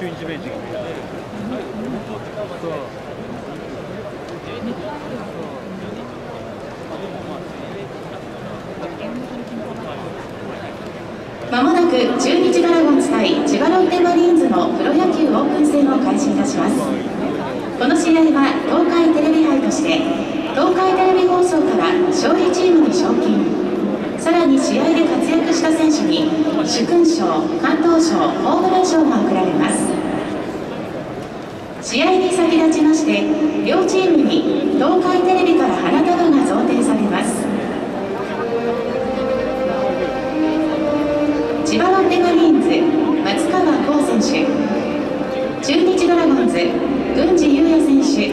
メージが見えるそうまもなく中日ドラゴンズ対千葉ロッテマリーンズのプロ野球オープン戦を開始いたします。この試合は東海テレビ杯として東海テレビ放送から勝利チームに賞金。さらに試合で活躍した選手に主勲賞関東賞ホームラン賞が贈られます試合に先立ちまして両チームに東海テレビから花束が贈呈されます。千葉ロッテマリーンズ松川幸選手中日ドラゴンズ郡司裕也選手